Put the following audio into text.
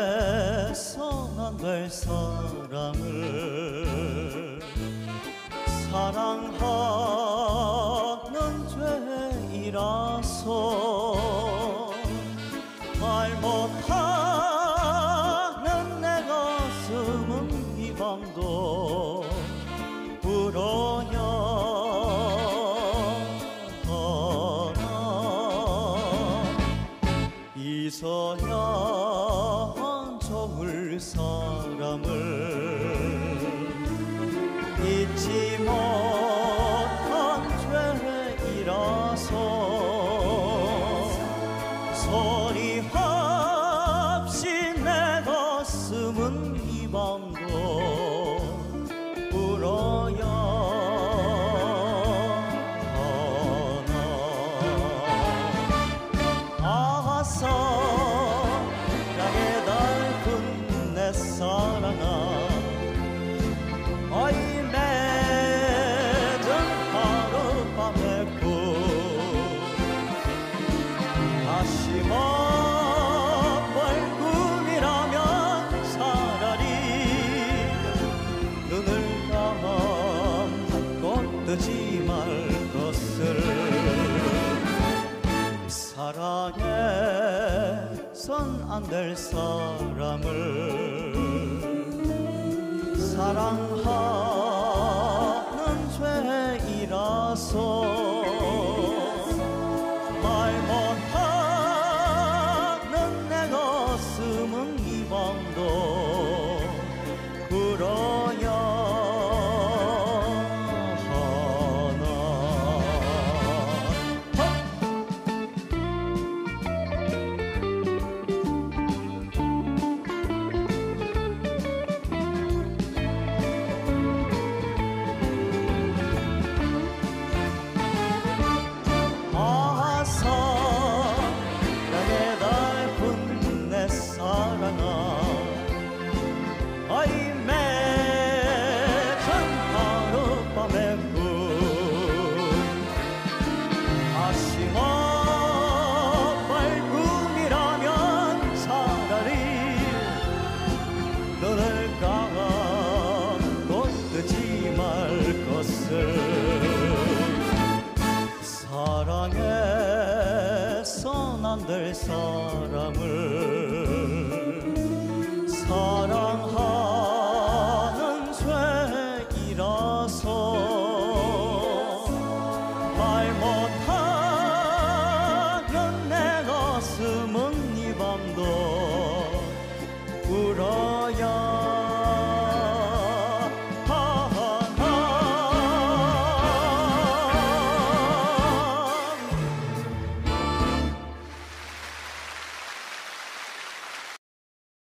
사랑해서 난될 사랑을 사랑하는 죄이라서 명도 불어여 떠나 이서연 정울서 만들 사람을 사랑하는 죄이라서 만날 사람을 사랑하